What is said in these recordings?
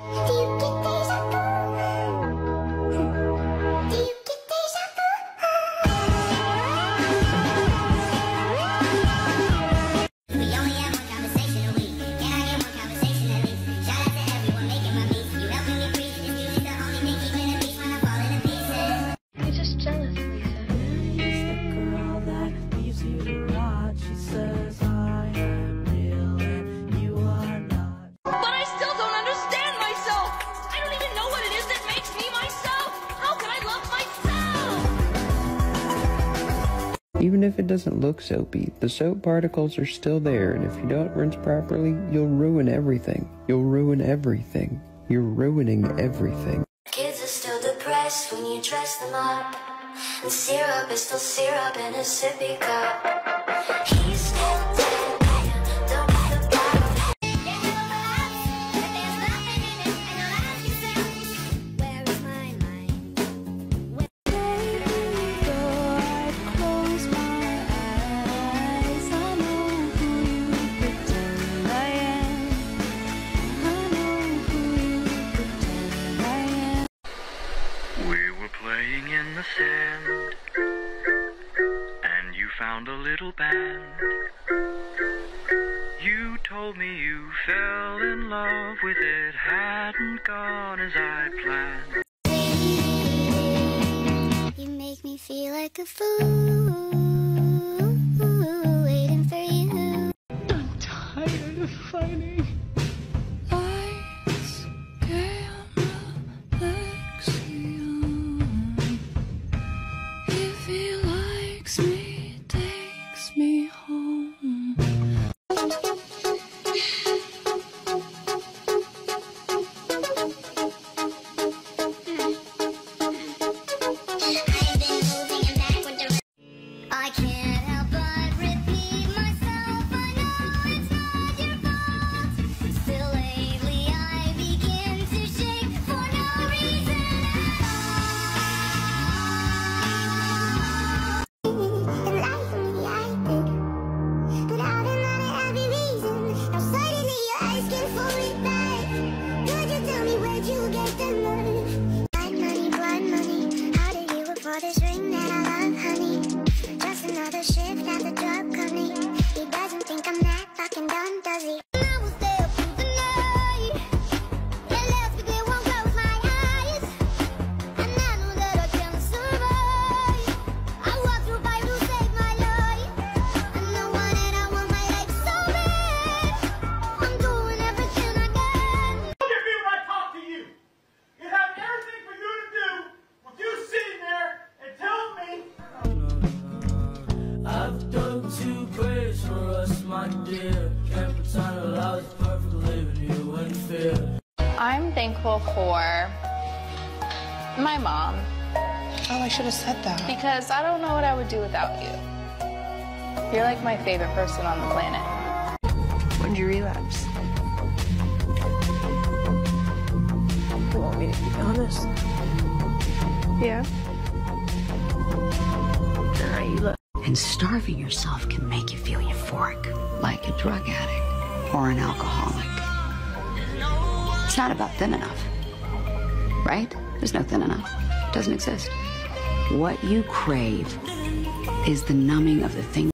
Do you get deja if it doesn't look soapy, the soap particles are still there, and if you don't rinse properly, you'll ruin everything. You'll ruin everything. You're ruining everything. Kids are still depressed when you dress them up. And syrup is still syrup in a sippy cup. He's still You make me feel like a fool. Waiting for you. tired of fighting. Two graves for us, my dear. Can't pretend that I was perfect, leaving you in fear. I'm thankful for my mom Oh, I should have said that. because I don't know what I would do without you. You're like my favorite person on the planet. When did you relapse? You want me to be honest? Yeah. Then how you look? And starving yourself can make you feel euphoric, like a drug addict or an alcoholic. It's not about thin enough, right? There's no thin enough. It doesn't exist. What you crave is the numbing of the thing.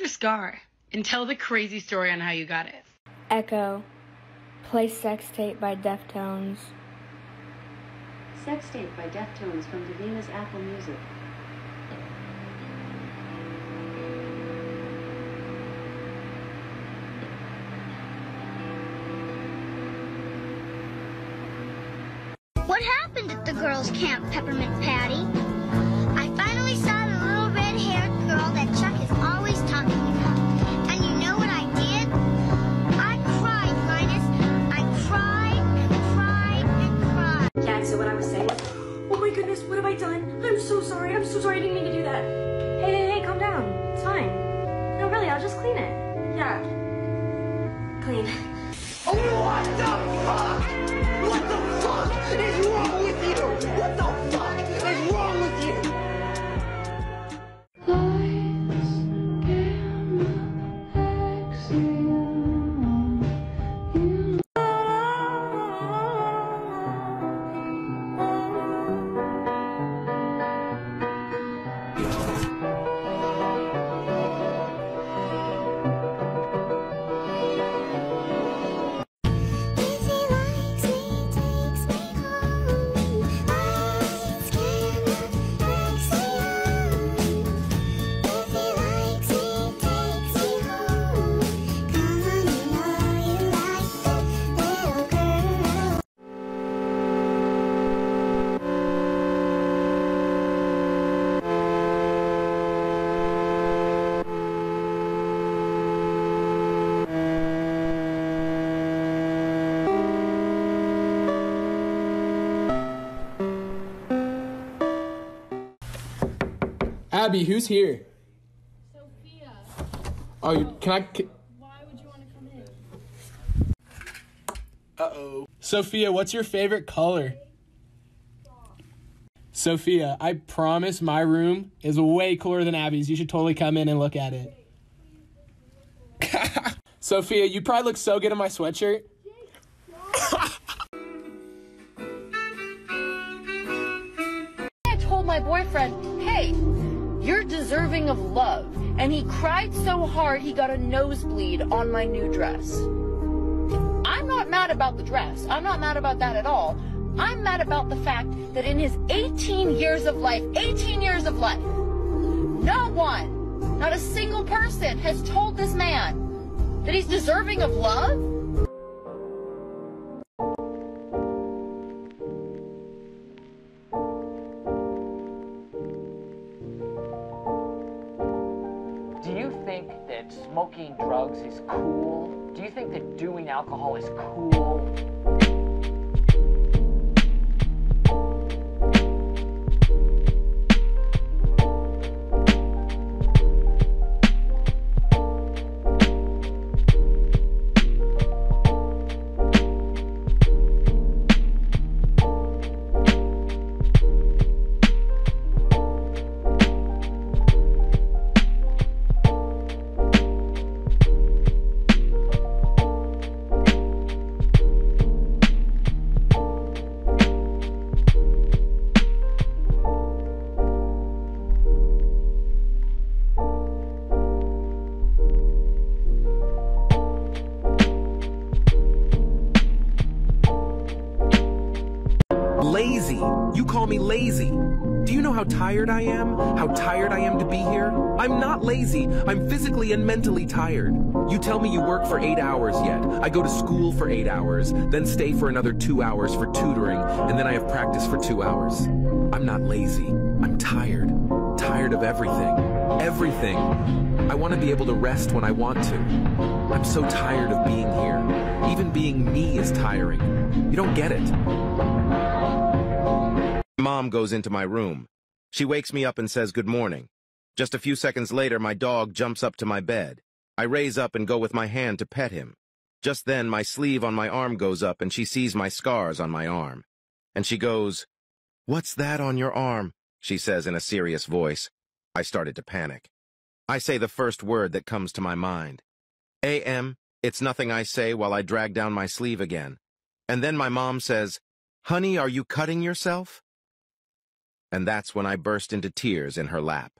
Your scar and tell the crazy story on how you got it. Echo. Play Sex Tape by Deftones. Sex Tape by Deftones from Davina's Apple Music. What happened at the girls' camp, Peppermint Patty? Goodness, I done? I'm so sorry. I'm so sorry. I didn't mean to do that. Hey, hey, hey, calm down. It's fine. No, really, I'll just clean it. Yeah. Clean. Oh, what the fuck? What the fuck is wrong with you? What the Abby, who's here? Sophia. Oh, you, can I? Can... Why would you want to come in? Uh oh. Sophia, what's your favorite color? Sophia, I promise my room is way cooler than Abby's. You should totally come in and look at it. Sophia, you probably look so good in my sweatshirt. I told my boyfriend, hey, you're deserving of love. And he cried so hard he got a nosebleed on my new dress. I'm not mad about the dress. I'm not mad about that at all. I'm mad about the fact that in his 18 years of life, 18 years of life, no one, not a single person has told this man that he's deserving of love. Do you think that smoking drugs is cool? Do you think that doing alcohol is cool? You call me lazy. Do you know how tired I am? How tired I am to be here? I'm not lazy. I'm physically and mentally tired. You tell me you work for eight hours yet. I go to school for eight hours, then stay for another two hours for tutoring, and then I have practice for two hours. I'm not lazy. I'm tired. Tired of everything. Everything. I want to be able to rest when I want to. I'm so tired of being here. Even being me is tiring. You don't get it. Mom goes into my room. She wakes me up and says good morning. Just a few seconds later, my dog jumps up to my bed. I raise up and go with my hand to pet him. Just then, my sleeve on my arm goes up and she sees my scars on my arm. And she goes, What's that on your arm? She says in a serious voice. I started to panic. I say the first word that comes to my mind. A.M., it's nothing I say while I drag down my sleeve again. And then my mom says, Honey, are you cutting yourself? And that's when I burst into tears in her lap.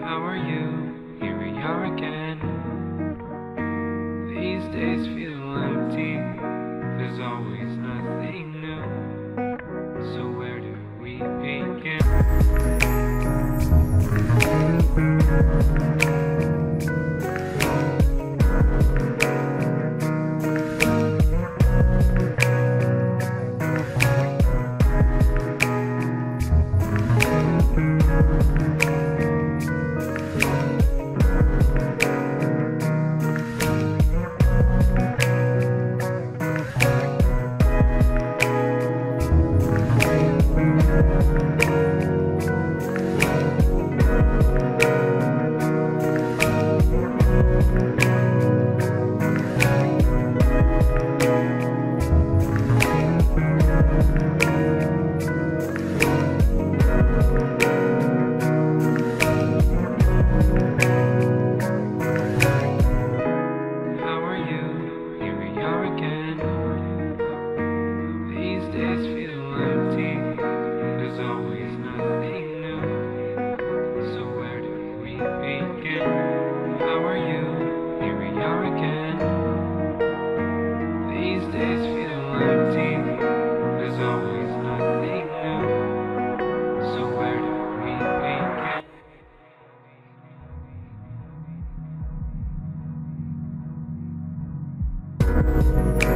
How are you? Here we are again. These days feel Yeah.